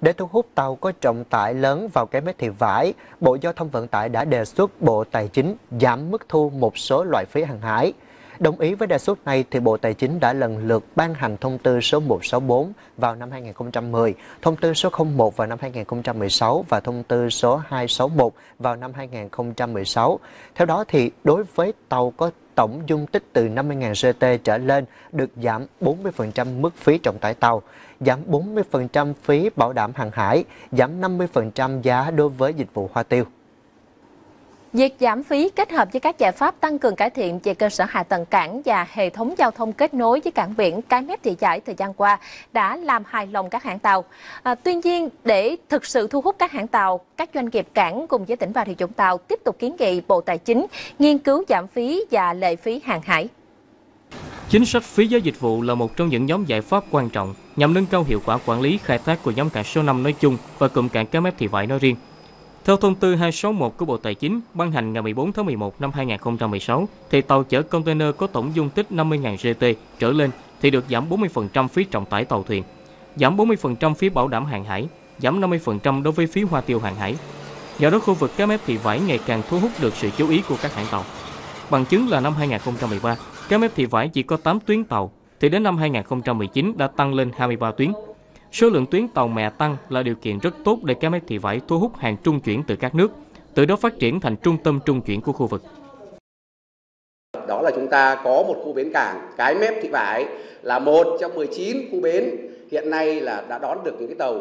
Để thu hút tàu có trọng tải lớn vào cái mét thị vải, Bộ Giao thông Vận tải đã đề xuất Bộ Tài chính giảm mức thu một số loại phí hàng hải. Đồng ý với đề xuất này, thì Bộ Tài chính đã lần lượt ban hành thông tư số 164 vào năm 2010, thông tư số 01 vào năm 2016 và thông tư số 261 vào năm 2016. Theo đó, thì đối với tàu có tổng dung tích từ 50.000 GT trở lên được giảm 40% mức phí trọng tải tàu, giảm 40% phí bảo đảm hàng hải, giảm 50% giá đối với dịch vụ hoa tiêu. Việc giảm phí kết hợp với các giải pháp tăng cường cải thiện về cơ sở hạ tầng cảng và hệ thống giao thông kết nối với cảng biển Cái Mép Thị Vải thời gian qua đã làm hài lòng các hãng tàu. À, tuy nhiên, để thực sự thu hút các hãng tàu, các doanh nghiệp cảng cùng với tỉnh Bà Rịa Vũng Tàu tiếp tục kiến nghị Bộ Tài chính nghiên cứu giảm phí và lệ phí hàng hải. Chính sách phí giá dịch vụ là một trong những nhóm giải pháp quan trọng nhằm nâng cao hiệu quả quản lý khai thác của nhóm cảng số 5 nói chung và cụm cảng Cái Mép Thị Vải nói riêng. Theo thông tư 261 của Bộ Tài chính ban hành ngày 14 tháng 11 năm 2016, thì tàu chở container có tổng dung tích 50.000 GT trở lên thì được giảm 40% phí trọng tải tàu thuyền, giảm 40% phí bảo đảm hàng hải, giảm 50% đối với phí hoa tiêu hàng hải. Do đó khu vực cá mép thị vải ngày càng thu hút được sự chú ý của các hãng tàu. Bằng chứng là năm 2013, cá mép thị vải chỉ có 8 tuyến tàu, thì đến năm 2019 đã tăng lên 23 tuyến, Số lượng tuyến tàu mẹ tăng là điều kiện rất tốt để cá Mép Thị Vải thu hút hàng trung chuyển từ các nước, từ đó phát triển thành trung tâm trung chuyển của khu vực. Đó là chúng ta có một khu bến cảng Cái Mép Thị Vải là một trong 19 khu bến hiện nay là đã đón được những cái tàu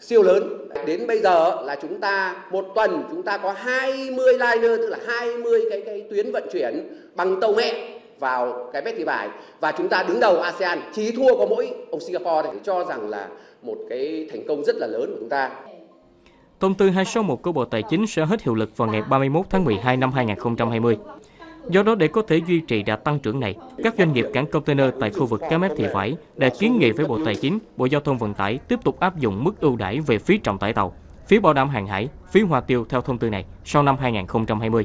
siêu lớn. Đến bây giờ là chúng ta một tuần chúng ta có 20 liner tức là 20 cái cái tuyến vận chuyển bằng tàu mẹ vào cái Betty bài và chúng ta đứng đầu ASEAN chỉ thua có mỗi ông Singapore để cho rằng là một cái thành công rất là lớn của chúng ta. Thông tư 261 của Bộ Tài chính sẽ hết hiệu lực vào ngày 31 tháng 12 năm 2020. Do đó để có thể duy trì đà tăng trưởng này, các doanh nghiệp cảng container tại khu vực Cái Mép Thị Vải đã kiến nghị với Bộ Tài chính, Bộ Giao thông Vận tải tiếp tục áp dụng mức ưu đãi về phí trọng tải tàu, phí bảo đảm hàng hải, phí hoa tiêu theo thông tư này sau năm 2020.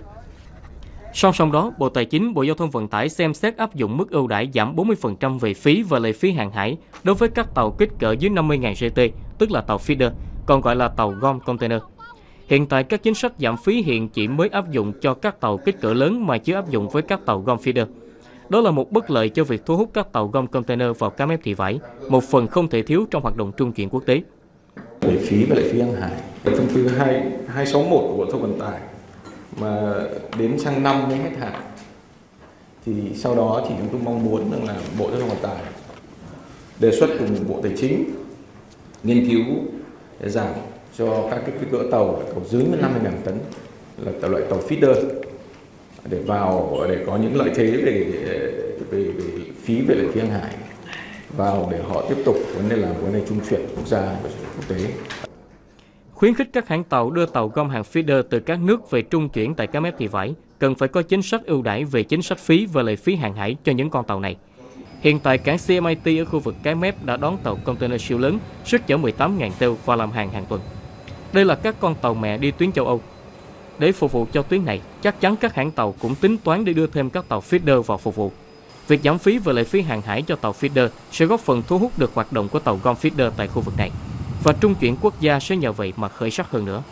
Song song đó, Bộ Tài chính, Bộ Giao thông Vận tải xem xét áp dụng mức ưu đãi giảm 40% về phí và lệ phí hàng hải đối với các tàu kích cỡ dưới 50.000 GT, tức là tàu feeder, còn gọi là tàu gom container. Hiện tại các chính sách giảm phí hiện chỉ mới áp dụng cho các tàu kích cỡ lớn mà chưa áp dụng với các tàu gom feeder. Đó là một bất lợi cho việc thu hút các tàu gom container vào cá mép thị vải, một phần không thể thiếu trong hoạt động trung chuyển quốc tế. Lệ phí và lệ phí hàng hải. Thông tư 261 của Bộ Thông Vận tải mà đến sang năm mới hết hạn thì sau đó thì chúng tôi mong muốn rằng là bộ giao thông vận tải đề xuất cùng bộ tài chính nghiên cứu để giảm cho các cái kích cỡ tàu tàu dưới 50.000 tấn là tàu loại tàu feeder để vào để có những lợi thế về về, về phí về lợi phí hàng hải vào để họ tiếp tục vấn đề làm vấn đề trung chuyển quốc gia và quốc tế khuyến khích các hãng tàu đưa tàu gom hàng feeder từ các nước về trung chuyển tại các mép thị vải, cần phải có chính sách ưu đãi về chính sách phí và lệ phí hàng hải cho những con tàu này. Hiện tại cảng CMIT ở khu vực cái mép đã đón tàu container siêu lớn, sức chở 18.000 têu và làm hàng hàng tuần. Đây là các con tàu mẹ đi tuyến châu Âu. Để phục vụ cho tuyến này, chắc chắn các hãng tàu cũng tính toán để đưa thêm các tàu feeder vào phục vụ. Việc giảm phí và lệ phí hàng hải cho tàu feeder sẽ góp phần thu hút được hoạt động của tàu gom feeder tại khu vực này và trung chuyển quốc gia sẽ nhờ vậy mà khởi sắc hơn nữa.